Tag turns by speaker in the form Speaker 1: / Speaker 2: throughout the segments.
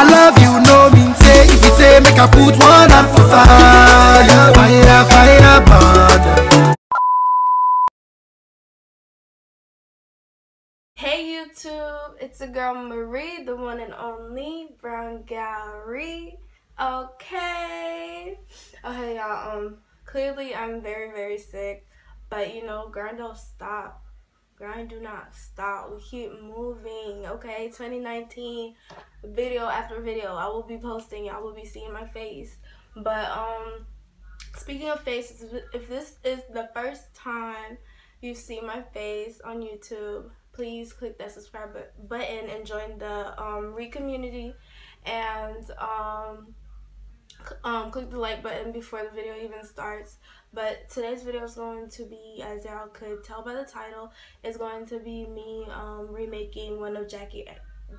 Speaker 1: I love you, no mean say If you say make put one for fire Fire, fire,
Speaker 2: Hey YouTube, it's a girl Marie, the one and only Brown Gallery. Okay. Okay, y'all. Um, clearly I'm very, very sick, but you know, grind don't stop. Grind do not stop. We keep moving. Okay, 2019, video after video, I will be posting. Y'all will be seeing my face. But um, speaking of faces, if this is the first time you see my face on YouTube please click that subscribe button and join the um, Re community and um, um, click the like button before the video even starts. But today's video is going to be, as y'all could tell by the title, is going to be me um, remaking one of Jackie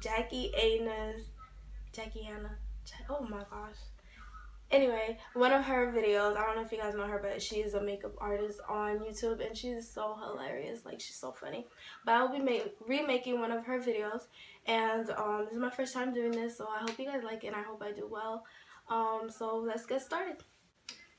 Speaker 2: Jackie Aina's Jackie Anna. Oh my gosh. Anyway, one of her videos, I don't know if you guys know her, but she is a makeup artist on YouTube and she's so hilarious. Like, she's so funny. But I will be remaking one of her videos and um, this is my first time doing this, so I hope you guys like it and I hope I do well. Um, so let's get started.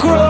Speaker 3: grow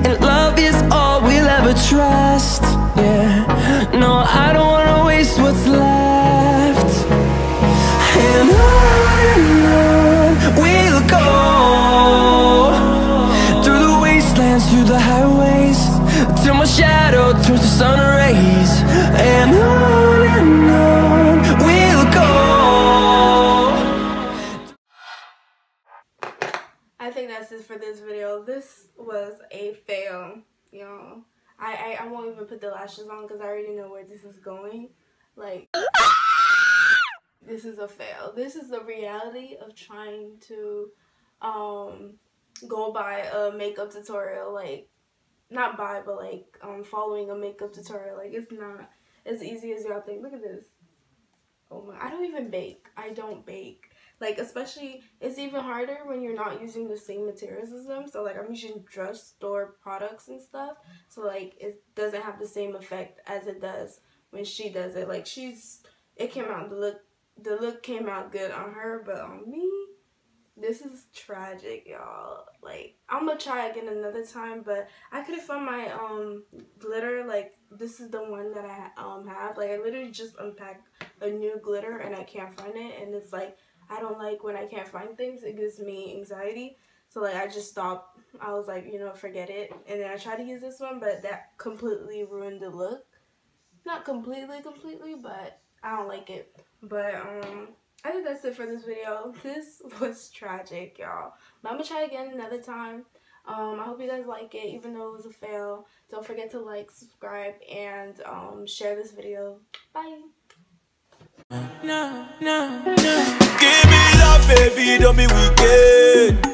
Speaker 2: that's it for this video. This was a fail, y'all. I, I, I won't even put the lashes on because I already know where this is going. Like, this is a fail. This is the reality of trying to um, go by a makeup tutorial. Like, not by, but like um, following a makeup tutorial. Like, it's not as easy as y'all think. Look at this. Oh my, I don't even bake. I don't bake. Like, especially, it's even harder when you're not using the same materials as them. So, like, I'm using drugstore products and stuff. So, like, it doesn't have the same effect as it does when she does it. Like, she's, it came out, the look, the look came out good on her, but on me, this is tragic, y'all. Like, I'm gonna try again another time, but I could have found my, um, glitter, like, this is the one that I, um, have. Like, I literally just unpacked a new glitter and I can't find it, and it's like, I don't like when I can't find things. It gives me anxiety. So like I just stopped. I was like, you know, forget it. And then I tried to use this one, but that completely ruined the look. Not completely, completely, but I don't like it. But um, I think that's it for this video. This was tragic, y'all. But I'm gonna try again another time. Um, I hope you guys like it, even though it was a fail. Don't forget to like, subscribe, and um, share this video. Bye.
Speaker 3: No, no, no
Speaker 4: Give me love, baby, don't be wicked.